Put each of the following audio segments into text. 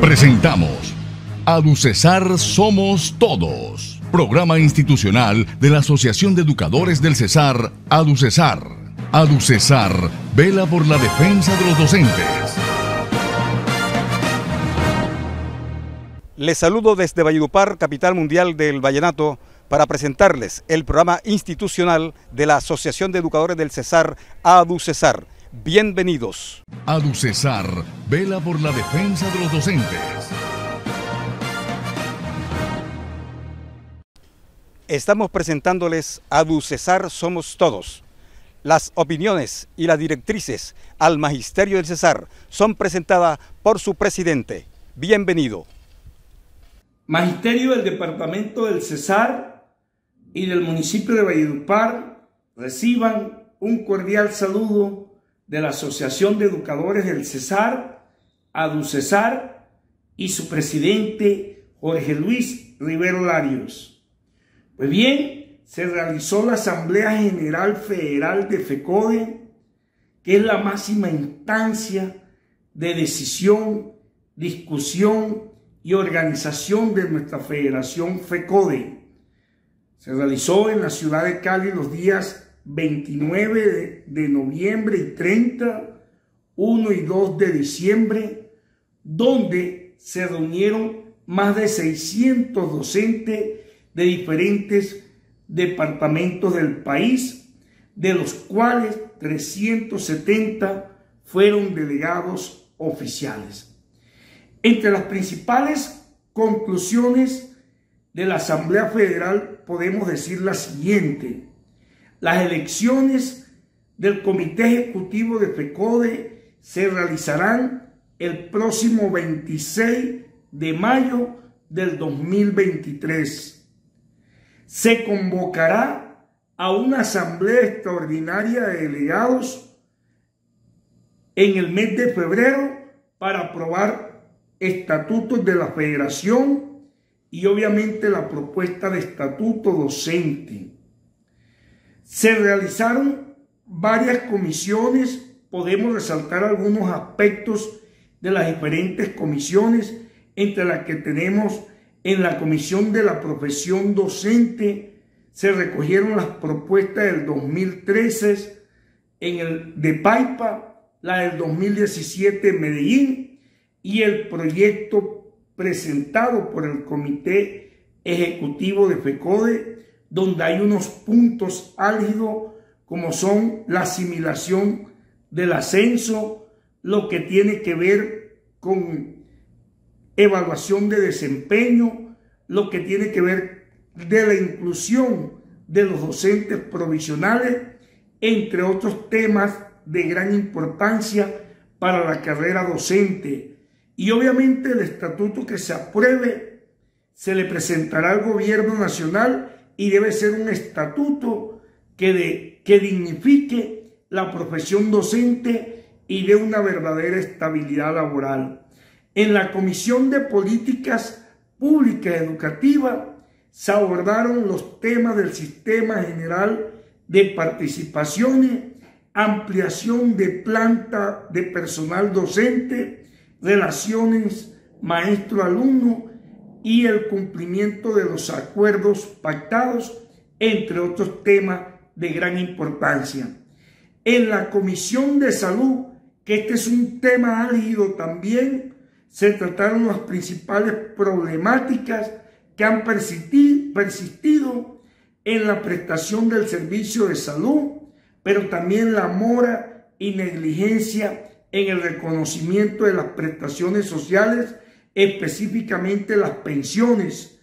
Presentamos Aducesar Somos Todos, programa institucional de la Asociación de Educadores del Cesar, Aducesar. Aducesar vela por la defensa de los docentes. Les saludo desde Valledupar, capital mundial del vallenato, para presentarles el programa institucional de la Asociación de Educadores del Cesar, Aducesar. Bienvenidos. Aducesar vela por la defensa de los docentes. Estamos presentándoles Aducesar Somos Todos. Las opiniones y las directrices al Magisterio del Cesar son presentadas por su presidente. Bienvenido. Magisterio del Departamento del Cesar y del municipio de Valledupar reciban un cordial saludo de la Asociación de Educadores del Cesar, ADUCESAR, y su presidente Jorge Luis Rivero Larios. Pues bien, se realizó la Asamblea General Federal de FECODE, que es la máxima instancia de decisión, discusión y organización de nuestra federación FECODE. Se realizó en la ciudad de Cali los días 29 de, noviembre y 30, 1 y 2 de diciembre, donde se reunieron más de 600 docentes de diferentes departamentos del país, de los cuales 370 fueron delegados oficiales. Entre las principales conclusiones de la Asamblea Federal podemos decir la siguiente. Las elecciones del Comité Ejecutivo de FECODE se realizarán el próximo 26 de mayo del 2023. Se convocará a una asamblea extraordinaria de delegados en el mes de febrero para aprobar estatutos de la federación y obviamente la propuesta de estatuto docente. Se realizaron varias comisiones, podemos resaltar algunos aspectos de las diferentes comisiones, entre las que tenemos en la comisión de la profesión docente, se recogieron las propuestas del 2013 en el de Paipa, la del 2017 en Medellín y el proyecto presentado por el Comité Ejecutivo de FECODE donde hay unos puntos álgidos como son la asimilación del ascenso, lo que tiene que ver con evaluación de desempeño, lo que tiene que ver de la inclusión de los docentes provisionales, entre otros temas de gran importancia para la carrera docente. Y obviamente el estatuto que se apruebe se le presentará al gobierno nacional y debe ser un estatuto que, que dignifique la profesión docente y dé una verdadera estabilidad laboral. En la Comisión de Políticas Públicas Educativas se abordaron los temas del sistema general de participaciones, ampliación de planta de personal docente, relaciones maestro-alumno y el cumplimiento de los acuerdos pactados, entre otros temas de gran importancia. En la Comisión de Salud, que este es un tema álgido también, se trataron las principales problemáticas que han persistido en la prestación del servicio de salud, pero también la mora y negligencia en el reconocimiento de las prestaciones sociales específicamente las pensiones,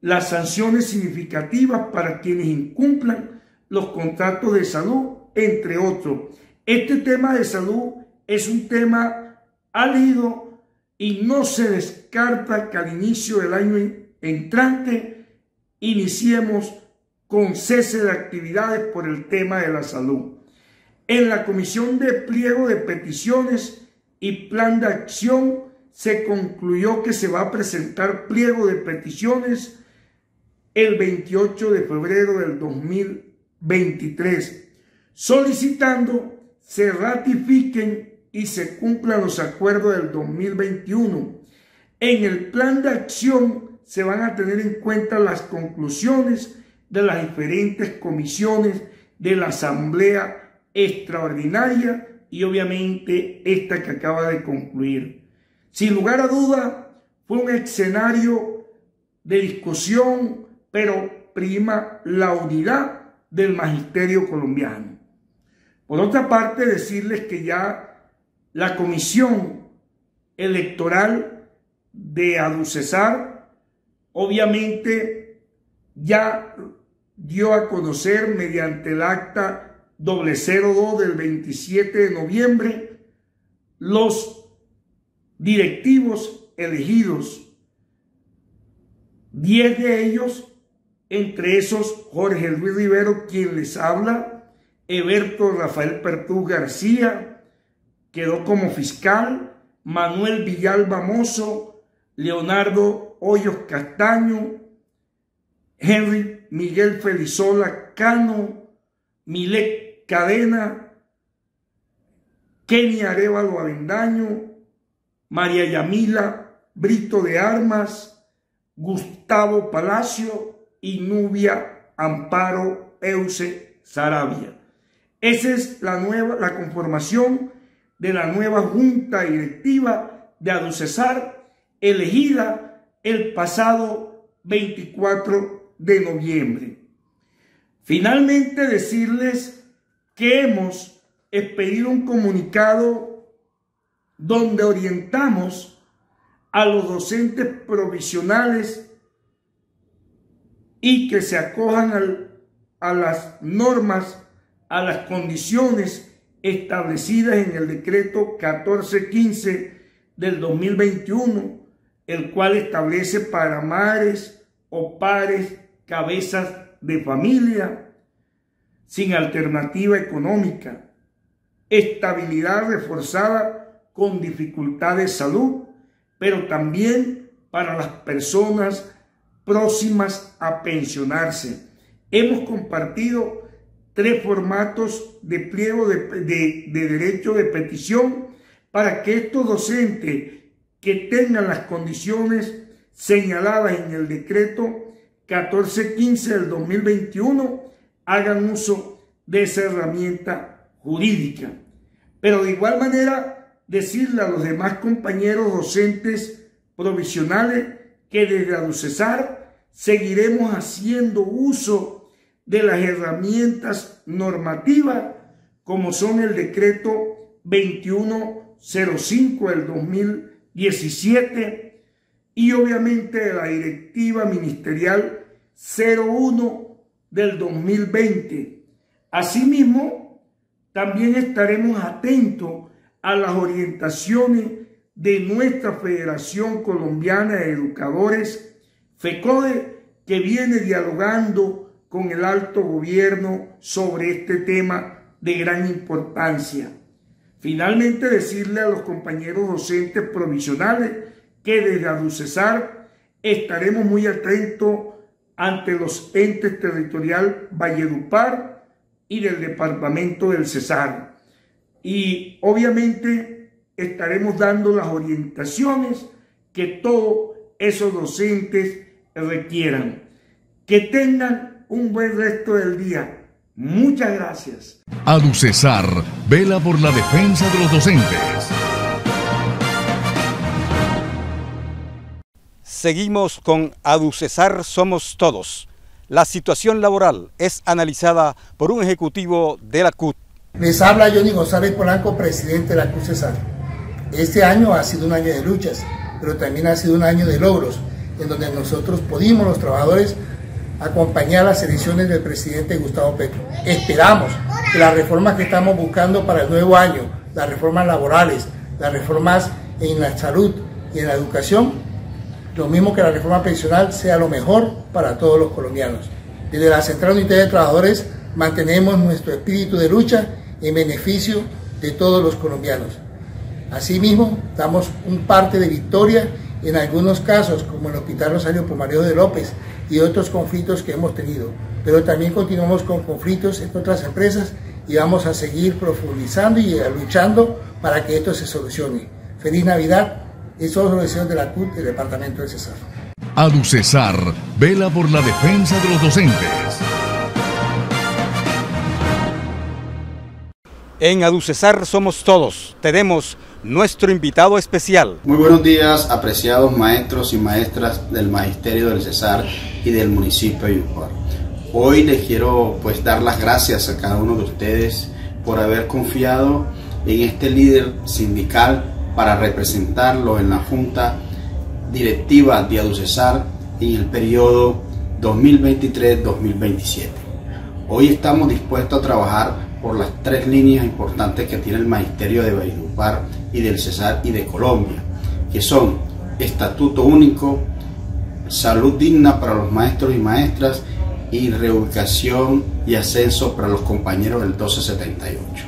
las sanciones significativas para quienes incumplan los contratos de salud, entre otros. Este tema de salud es un tema álgido y no se descarta que al inicio del año entrante iniciemos con cese de actividades por el tema de la salud. En la Comisión de Pliego de Peticiones y Plan de Acción se concluyó que se va a presentar pliego de peticiones el 28 de febrero del 2023, solicitando se ratifiquen y se cumplan los acuerdos del 2021. En el plan de acción se van a tener en cuenta las conclusiones de las diferentes comisiones de la Asamblea Extraordinaria y obviamente esta que acaba de concluir. Sin lugar a duda, fue un escenario de discusión, pero prima la unidad del magisterio colombiano. Por otra parte, decirles que ya la comisión electoral de Aducesar, obviamente ya dio a conocer mediante el acta 002 del 27 de noviembre los directivos elegidos, 10 de ellos, entre esos Jorge Luis Rivero, quien les habla, Eberto Rafael Pertú García, quedó como fiscal, Manuel Villalba Mozo, Leonardo Hoyos Castaño, Henry Miguel Felizola Cano, Milek Cadena, Kenny Arevalo Avendaño, María Yamila Brito de Armas, Gustavo Palacio y Nubia Amparo Euse Sarabia. Esa es la nueva, la conformación de la nueva junta directiva de Aducesar, elegida el pasado 24 de noviembre. Finalmente decirles que hemos expedido un comunicado donde orientamos a los docentes provisionales y que se acojan a las normas, a las condiciones establecidas en el decreto 1415 del 2021, el cual establece para madres o pares cabezas de familia sin alternativa económica, estabilidad reforzada con dificultad de salud, pero también para las personas próximas a pensionarse. Hemos compartido tres formatos de pliego de, de, derecho de petición para que estos docentes que tengan las condiciones señaladas en el decreto 1415 del 2021 hagan uso de esa herramienta jurídica. Pero de igual manera, decirle a los demás compañeros docentes provisionales que desde ADUCESAR seguiremos haciendo uso de las herramientas normativas como son el decreto 2105 del 2017 y obviamente la directiva ministerial 01 del 2020. Asimismo, también estaremos atentos a las orientaciones de nuestra Federación Colombiana de Educadores, FECODE, que viene dialogando con el alto gobierno sobre este tema de gran importancia. Finalmente, decirle a los compañeros docentes provisionales que desde ADUCESAR estaremos muy atentos ante los entes territorial Valledupar y del departamento del Cesar. Y obviamente estaremos dando las orientaciones que todos esos docentes requieran. Que tengan un buen resto del día. Muchas gracias. ADUCESAR vela por la defensa de los docentes. Seguimos con Aducesar Somos Todos. La situación laboral es analizada por un ejecutivo de la CUT. Les habla Johnny González Polanco, presidente de la CUT Cesar. Este año ha sido un año de luchas, pero también ha sido un año de logros, en donde nosotros pudimos, los trabajadores, acompañar las elecciones del presidente Gustavo Petro. Esperamos que las reformas que estamos buscando para el nuevo año, las reformas laborales, las reformas en la salud y en la educación, lo mismo que la reforma pensional sea lo mejor para todos los colombianos. Desde la Central Unidad de Trabajadores mantenemos nuestro espíritu de lucha en beneficio de todos los colombianos. Asimismo, damos un parte de victoria en algunos casos, como el Hospital Rosario Pomario de López y otros conflictos que hemos tenido. Pero también continuamos con conflictos en otras empresas y vamos a seguir profundizando y luchando para que esto se solucione. Feliz Navidad Esos son los deseos de la CUT del Departamento del Cesar. ADUCESAR vela por la defensa de los docentes. En ADUCESAR somos todos. Tenemos nuestro invitado especial. Muy buenos días, apreciados maestros y maestras del Magisterio del Cesar y del municipio de Yupar. Hoy les quiero pues dar las gracias a cada uno de ustedes por haber confiado en este líder sindical para representarlo en la Junta Directiva de ADUCESAR en el periodo 2023-2027. Hoy estamos dispuestos a trabajar por las tres líneas importantes que tiene el Magisterio de Valledupar y del Cesar y de Colombia, que son Estatuto Único, Salud Digna para los maestros y maestras y reubicación y ascenso para los compañeros del 1278.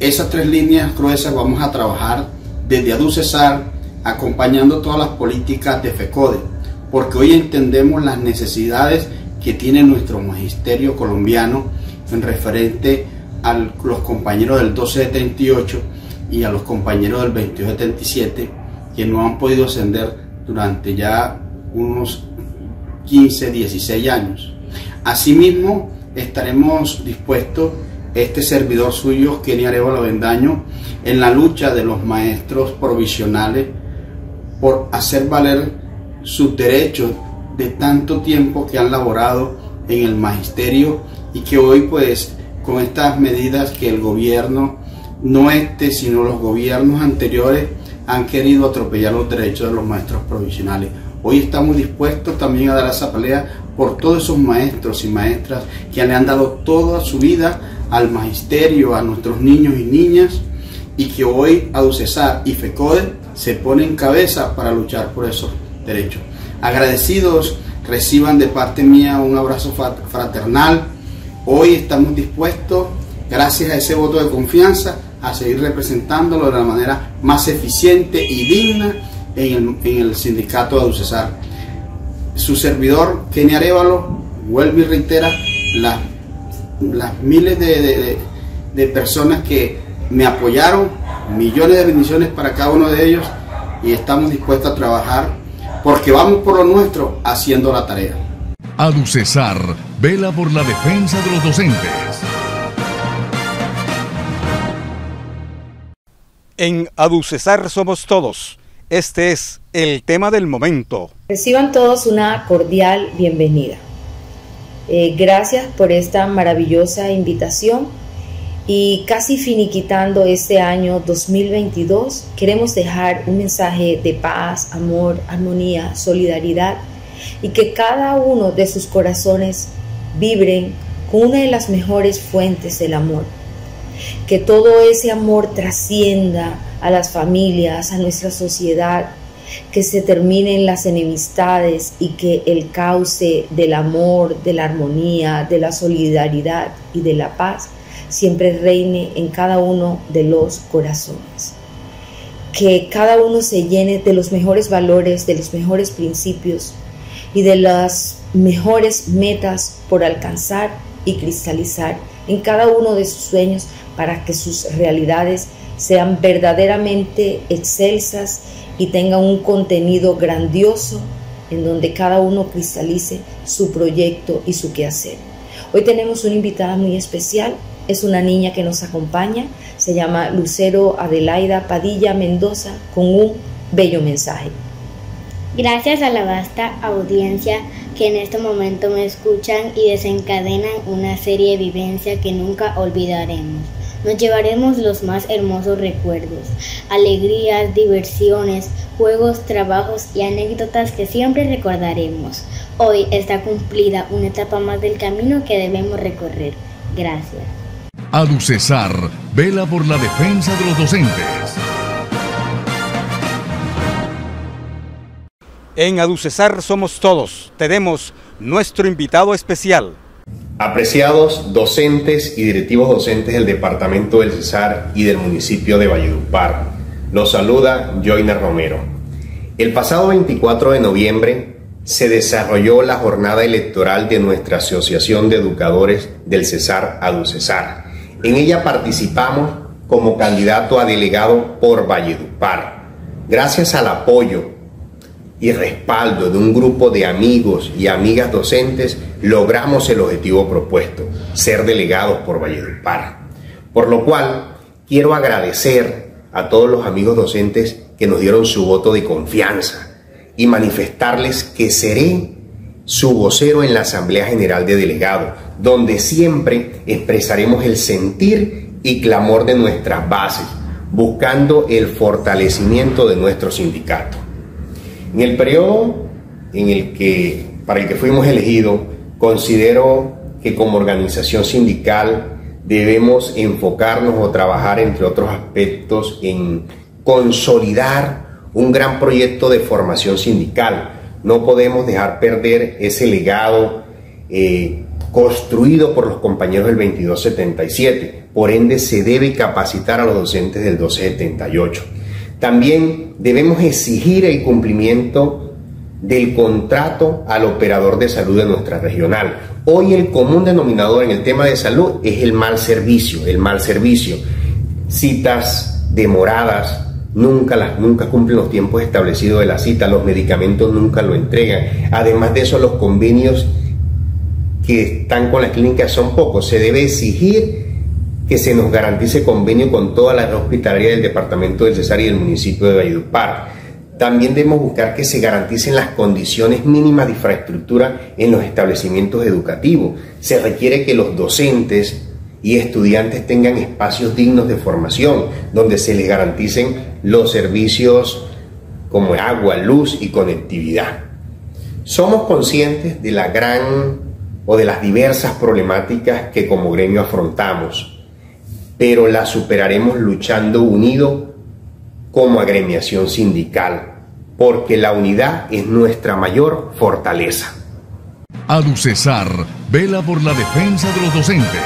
Esas tres líneas gruesas vamos a trabajar desde ADUCESAR acompañando todas las políticas de FECODE, porque hoy entendemos las necesidades que tiene nuestro magisterio colombiano en referente a los compañeros del 1278 y a los compañeros del 2277 que no han podido ascender durante ya unos 15, 16 años. Asimismo, estaremos dispuestos, este servidor suyo, Kenny Arevalo Vendaño, en la lucha de los maestros provisionales por hacer valer sus derechos de tanto tiempo que han laborado en el magisterio y que hoy pues con estas medidas que el gobierno, no este, sino los gobiernos anteriores han querido atropellar los derechos de los maestros provisionales. Hoy estamos dispuestos también a dar esa pelea por todos esos maestros y maestras que le han dado toda su vida al magisterio, a nuestros niños y niñas, y que hoy AUCESAR y FECODE se ponen cabeza para luchar por esos derechos. Agradecidos, reciban de parte mía un abrazo fraternal. Hoy estamos dispuestos, gracias a ese voto de confianza, a seguir representándolo de la manera más eficiente y digna en el, sindicato de UCESAR. Su servidor, Kenny Arevalo, vuelve y reitera las, las miles de, de personas que me apoyaron, millones de bendiciones para cada uno de ellos y estamos dispuestos a trabajar porque vamos por lo nuestro haciendo la tarea. ADUCESAR vela por la defensa de los docentes. En ADUCESAR somos todos. Este es el tema del momento. Reciban todos una cordial bienvenida. Eh, gracias por esta maravillosa invitación y casi finiquitando este año 2022, queremos dejar un mensaje de paz, amor, armonía, solidaridad y que cada uno de sus corazones vibren con una de las mejores fuentes del amor. Que todo ese amor trascienda a las familias, a nuestra sociedad, que se terminen las enemistades y que el cauce del amor, de la armonía, de la solidaridad y de la paz siempre reine en cada uno de los corazones. Que cada uno se llene de los mejores valores, de los mejores principios y de las mejores metas por alcanzar y cristalizar en cada uno de sus sueños para que sus realidades sean verdaderamente excelsas y tengan un contenido grandioso en donde cada uno cristalice su proyecto y su quehacer. Hoy tenemos una invitada muy especial, es una niña que nos acompaña, se llama Lucero Adelaida Padilla Mendoza, con un bello mensaje. Gracias a la vasta audiencia que en este momento me escuchan y desencadenan una serie de vivencias que nunca olvidaremos. Nos llevaremos los más hermosos recuerdos, alegrías, diversiones, juegos, trabajos y anécdotas que siempre recordaremos. Hoy está cumplida una etapa más del camino que debemos recorrer. Gracias. ADUCESAR vela por la defensa de los docentes. En ADUCESAR somos todos. Tenemos nuestro invitado especial. Apreciados docentes y directivos docentes del Departamento del Cesar y del municipio de Valledupar, los saluda Joyner Romero. El pasado 24 de noviembre se desarrolló la jornada electoral de nuestra Asociación de Educadores del Cesar ADUCESAR en ella participamos como candidato a delegado por Valledupar. Gracias al apoyo y respaldo de un grupo de amigos y amigas docentes, logramos el objetivo propuesto, ser delegados por Valledupar. Por lo cual, quiero agradecer a todos los amigos docentes que nos dieron su voto de confianza y manifestarles que seré su vocero en la Asamblea General de Delegados, donde siempre expresaremos el sentir y clamor de nuestras bases, buscando el fortalecimiento de nuestro sindicato. En el periodo en el que, para el que fuimos elegidos, considero que como organización sindical debemos enfocarnos o trabajar, entre otros aspectos, en consolidar un gran proyecto de formación sindical. No podemos dejar perder ese legado eh, construido por los compañeros del 2277. Por ende, se debe capacitar a los docentes del 1278. También debemos exigir el cumplimiento del contrato al operador de salud de nuestra regional. Hoy el común denominador en el tema de salud es el mal servicio, el mal servicio. Citas demoradas, nunca, las, nunca cumplen los tiempos establecidos de la cita, los medicamentos nunca lo entregan. Además de eso, los convenios que están con las clínicas son pocos. Se debe exigir que se nos garantice convenio con todas las hospitalarias del departamento del Cesar y del municipio de Valledupar. También debemos buscar que se garanticen las condiciones mínimas de infraestructura en los establecimientos educativos. Se requiere que los docentes y estudiantes tengan espacios dignos de formación, donde se les garanticen los servicios como agua, luz y conectividad. Somos conscientes de la gran o de las diversas problemáticas que como gremio afrontamos pero la superaremos luchando unido como agremiación sindical, porque la unidad es nuestra mayor fortaleza. Aducesar vela por la defensa de los docentes.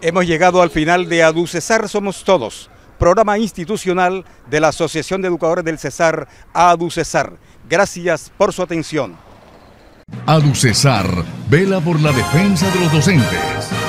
Hemos llegado al final de Aducesar Somos Todos, programa institucional de la Asociación de Educadores del Cesar, Aducesar. Gracias por su atención. Aducesar vela por la defensa de los docentes.